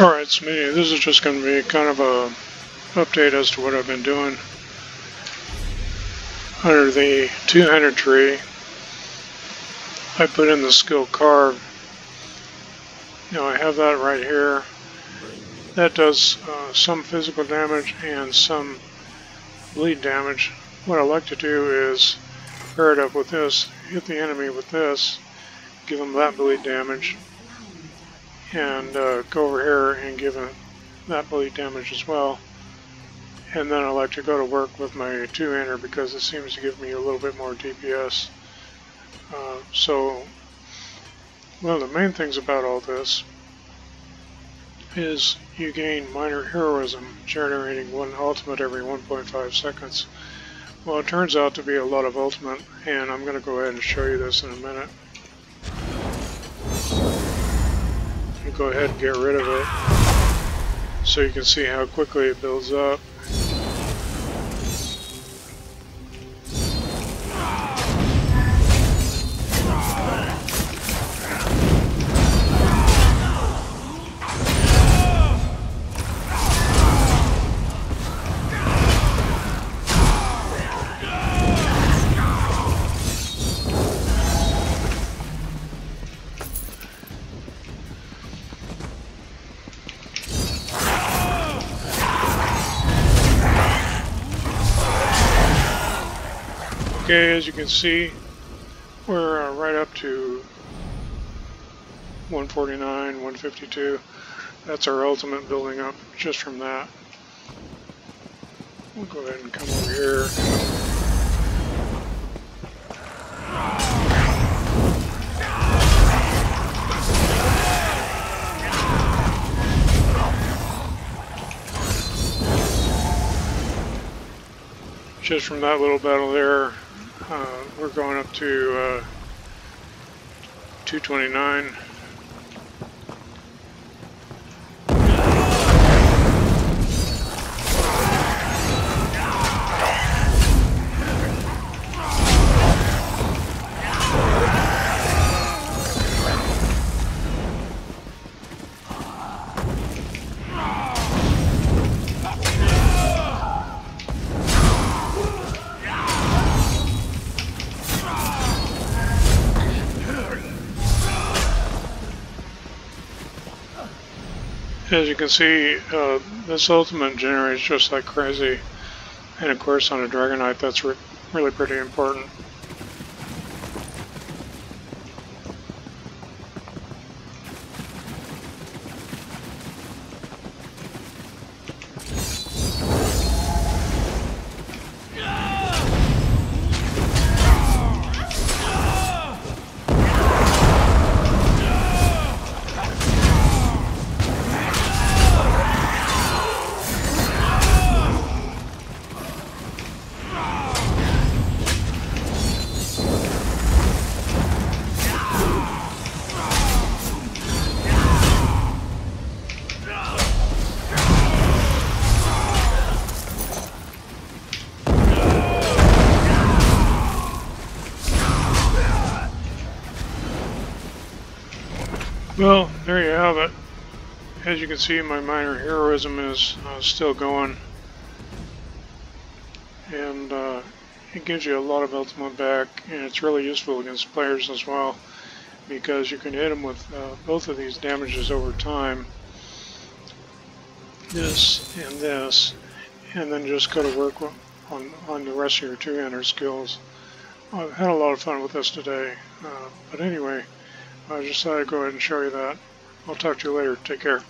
Alright, Smitty, this is just going to be kind of a update as to what I've been doing. Under the 200 tree, I put in the skill carve. Now I have that right here. That does uh, some physical damage and some bleed damage. What I like to do is pair it up with this, hit the enemy with this, give them that bleed damage, and uh, go over here and give it that bleed damage as well. And then I like to go to work with my two-hander because it seems to give me a little bit more DPS. Uh, so one of the main things about all this is you gain minor heroism generating one ultimate every 1.5 seconds. Well, it turns out to be a lot of ultimate, and I'm going to go ahead and show you this in a minute. Go ahead and get rid of it so you can see how quickly it builds up. Okay, as you can see, we're uh, right up to 149, 152. That's our ultimate building up just from that. We'll go ahead and come over here. Just from that little battle there, uh, we're going up to uh, 229. As you can see, uh, this ultimate generates just like crazy. And of course on a Dragonknight that's re really pretty important. Well, there you have it. As you can see, my minor heroism is uh, still going. And uh, it gives you a lot of ultimate back, and it's really useful against players as well, because you can hit them with uh, both of these damages over time. This and this, and then just go to work on, on the rest of your two-hander skills. I've had a lot of fun with this today, uh, but anyway, I just thought I'd go ahead and show you that. I'll talk to you later. Take care.